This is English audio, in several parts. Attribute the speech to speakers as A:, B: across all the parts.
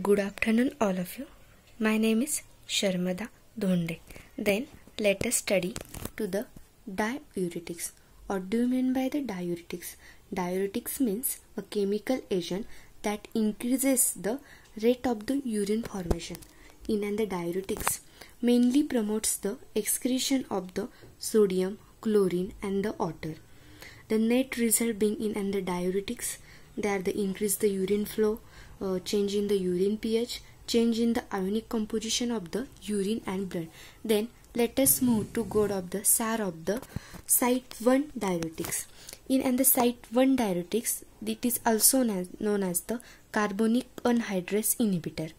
A: Good afternoon, all of you. My name is Sharmada Dhonde. Then let us study to the diuretics. What do you mean by the diuretics? Diuretics means a chemical agent that increases the rate of the urine formation. In and the diuretics mainly promotes the excretion of the sodium, chlorine, and the water. The net result being in and the diuretics they are the increase the urine flow, uh, change in the urine pH, change in the ionic composition of the urine and blood. Then let us move to go of the SAR of the site 1 diuretics. In and the site 1 diuretics, it is also known as the carbonic anhydrase inhibitor.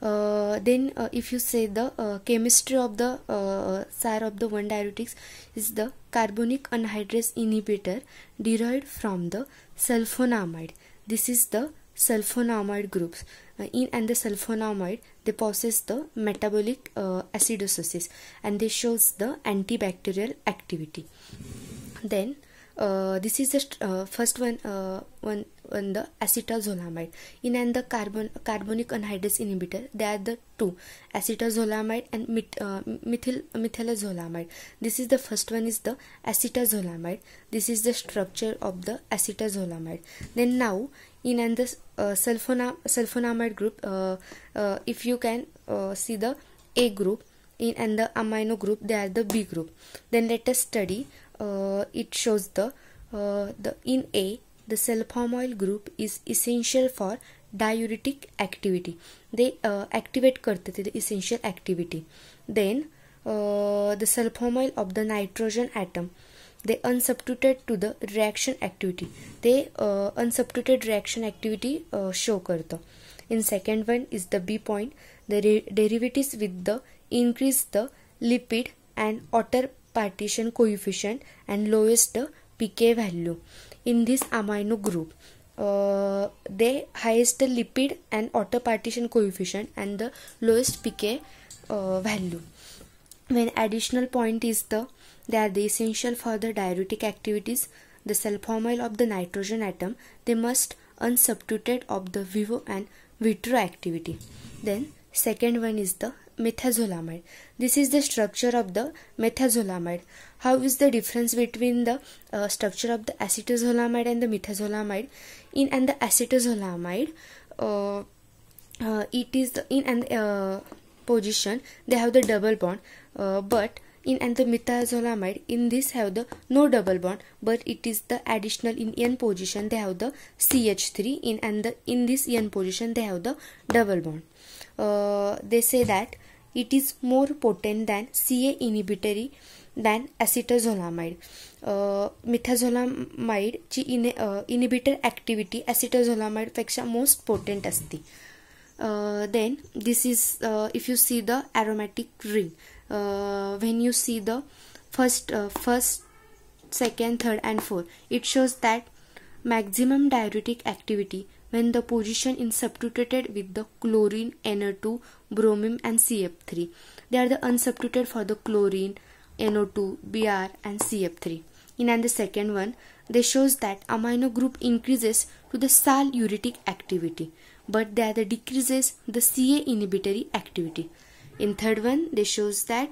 A: Uh, then uh, if you say the uh, chemistry of the uh, SAR of the 1 diuretics is the carbonic anhydrase inhibitor derived from the sulfonamide. This is the sulfonamide groups. Uh, in and the sulfonamide they possess the metabolic uh, acidosis and they shows the antibacterial activity. Then uh, this is the uh, first one uh, one on the acetazolamide in and the carbon carbonic anhydrase inhibitor they are the two acetazolamide and met, uh, methyl methylazolamide this is the first one is the acetazolamide this is the structure of the acetazolamide then now in and the uh, sulfonam sulfonamide group uh, uh, if you can see the a group in and the amino group they are the b group. Then let us study it shows the the in a the sulfonamide group is essential for diuretic activity. They activate karte the essential activity. Then the sulfonamide of the nitrogen atom they unsubstituted to the reaction activity. They uh, unsubstituted reaction activity uh, show karta. In second one is the b point. The derivatives with the increase the lipid and outer partition coefficient and lowest pK value. In this amino group uh, the highest lipid and outer partition coefficient and the lowest pK uh, value. When additional point is the they are the essential for the diuretic activities the sulfonamide of the nitrogen atom. They must unsubstituted of the vivo and vitro activity. Then second one is the methazolamide. This is the structure of the methazolamide. How is the difference between the uh, structure of the acetazolamide and the methazolamide? In and the acetazolamide uh, uh, it is in and uh, position they have the double bond uh, but in and the methazolamide in this have the no double bond but it is the additional in n position they have the ch3 in and the in this n position they have the double bond uh, they say that it is more potent than CA inhibitory than acetazolamide. Uh, मिथाझोलामाइड ची uh, inhibitor activity acetazolamide पेक्षा most potent असते uh, then this is uh, if you see the aromatic ring. Uh, when you see the first uh, first second third and fourth it shows that maximum diuretic activity when the position is substituted with the chlorine NO2 bromine and CF3 they are the unsubstituted for the chlorine NO2 Br and CF3 in and the second one they shows that amino group increases to the saluretic activity but the decreases the CA inhibitory activity. In third one, they shows that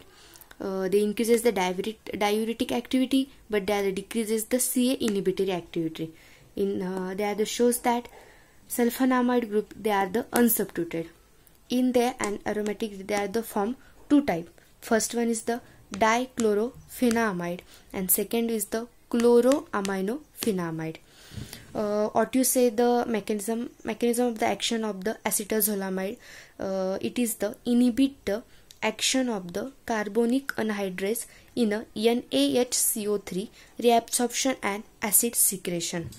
A: uh, they increases the diuretic, activity, but the decreases the CA inhibitory activity. In uh, they are the shows that sulfonamide group they are the unsubstituted in there and aromatic they are the form two type first one is the dichlorophenamide and second is the chloroaminophenamide uh, what you say the mechanism mechanism of the action of the acetazolamide uh, it is the inhibit the action of the carbonic anhydrase in a NaHCO3 reabsorption and acid secretion.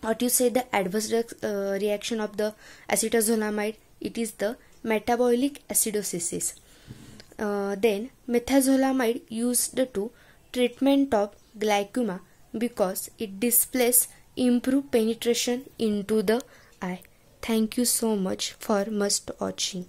A: What you say the adverse uh, reaction of the acetazolamide it is the metabolic acidosis. Uh, then methazolamide used to treatment of glaucoma because it displays improved penetration into the eye. Thank you so much for must watching